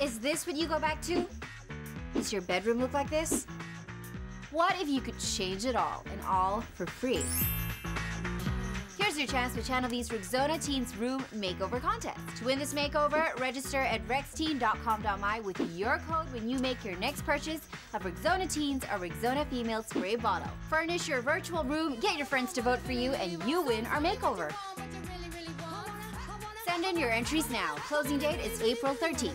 Is this what you go back to? Does your bedroom look like this? What if you could change it all, and all for free? Here's your chance to Channel V's Rexona Teens Room Makeover Contest. To win this makeover, register at rexteen.com.my with your code when you make your next purchase of Rexona Teens or Rexona Female Spray Bottle. Furnish your virtual room, get your friends to vote for you, and you win our makeover. Send in your entries now. Closing date is April 13th.